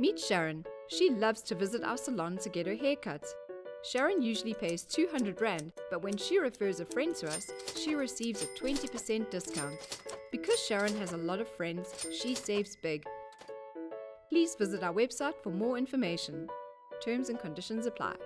Meet Sharon. She loves to visit our salon to get her haircut. Sharon usually pays 200 Rand, but when she refers a friend to us, she receives a 20% discount. Because Sharon has a lot of friends, she saves big. Please visit our website for more information. Terms and conditions apply.